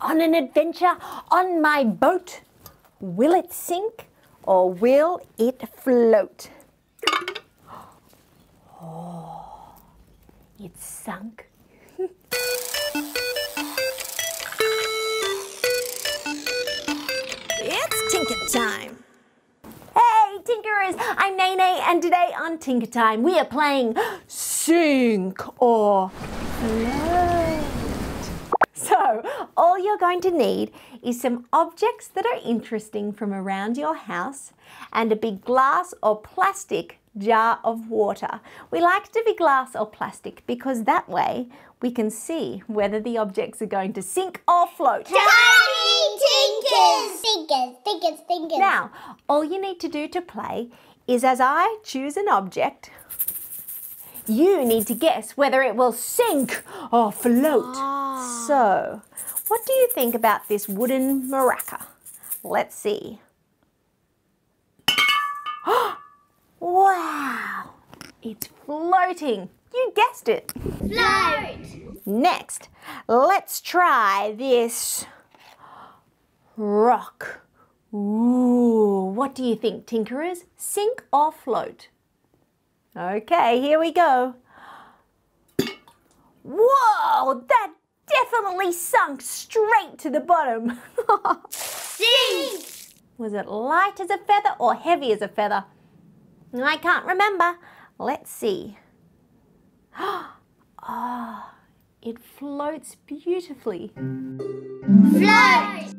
on an adventure on my boat. Will it sink or will it float? Oh, it sunk. It's Tinker time. Hey, Tinkerers! I'm Nay Nay, and today on Tinker Time we are playing Sink or Float. So, all you're going to need is some objects that are interesting from around your house and a big glass or plastic jar of water. We like to be glass or plastic because that way we can see whether the objects are going to sink or float. Tiny Tinkers! Tinkers, Tinkers, Tinkers. Now, all you need to do to play is as I choose an object, you need to guess whether it will sink or float. Ah. So, what do you think about this wooden maraca? Let's see. wow! It's floating. You guessed it. Float! Next, let's try this rock. Ooh, what do you think, Tinkerers? Sink or float? Okay, here we go. Whoa, that definitely sunk straight to the bottom. Sink! Was it light as a feather or heavy as a feather? I can't remember. Let's see. Ah, it floats beautifully. Float!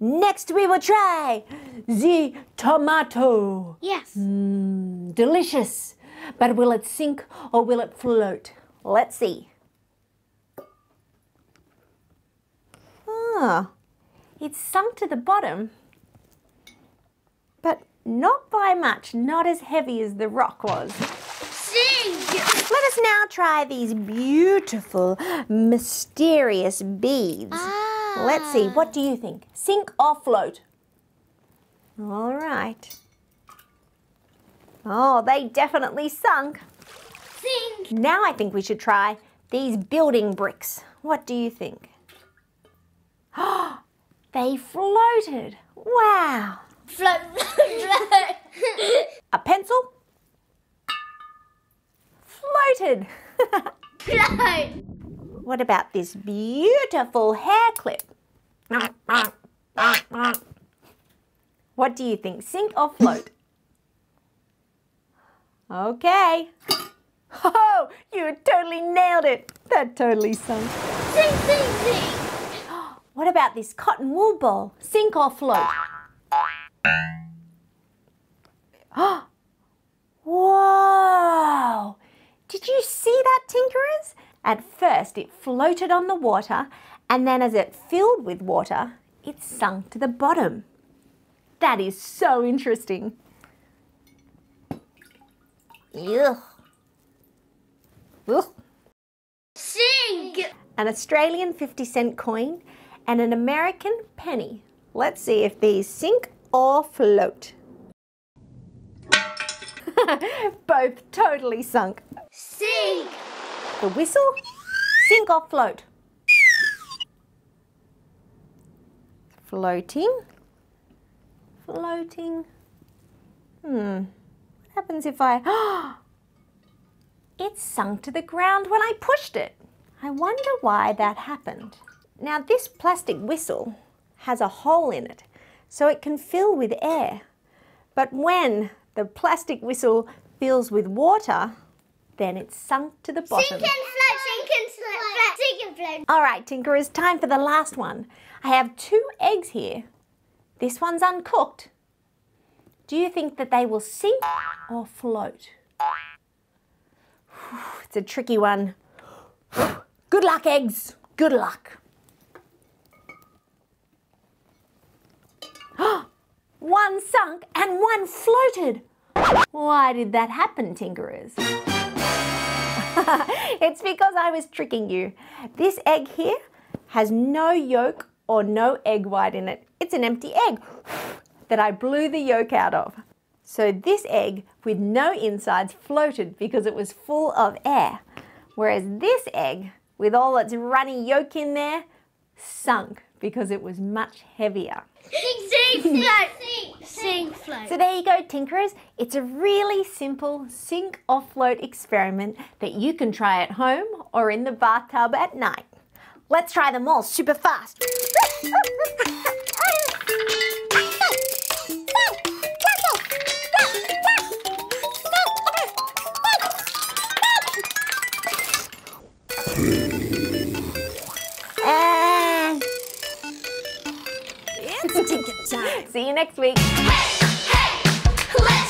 Next, we will try the tomato. Yes. Mm, delicious. But will it sink or will it float? Let's see. Ah, it's sunk to the bottom, but not by much, not as heavy as the rock was. Sink! Let us now try these beautiful, mysterious beads. Let's see, what do you think? Sink or float? All right. Oh, they definitely sunk. Sink! Now I think we should try these building bricks. What do you think? they floated. Wow. Float, Float! Float! A pencil? Floated. Float! what about this beautiful hair clip? What do you think? Sink or float? Okay. Oh, you totally nailed it. That totally sunk. Sink, sink, sink! What about this cotton wool ball? Sink or float? Whoa! Did you see that, Tinkerers? At first, it floated on the water, and then as it filled with water, it sunk to the bottom. That is so interesting. Ugh. Ugh. Sink! An Australian 50 cent coin and an American penny. Let's see if these sink or float. Both totally sunk. Sink! The whistle, sink or float? Floating. Floating. Hmm. What happens if I. it sunk to the ground when I pushed it. I wonder why that happened. Now, this plastic whistle has a hole in it so it can fill with air. But when the plastic whistle fills with water, then it's sunk to the bottom. Sink and float! Sink and float! Sink and float! All right, Tinker, it's time for the last one. I have two eggs here. This one's uncooked. Do you think that they will sink or float? It's a tricky one. Good luck, eggs. Good luck. one sunk and one floated. Why did that happen, Tinkerers? it's because I was tricking you. This egg here has no yolk or no egg white in it. It's an empty egg that I blew the yolk out of. So this egg with no insides floated because it was full of air. Whereas this egg with all its runny yolk in there sunk because it was much heavier. Sing, float. Sing, sing, float. So there you go, Tinkerers. It's a really simple sink or float experiment that you can try at home or in the bathtub at night. Let's try them all super fast. Time. see you next week. Hey, hey, let's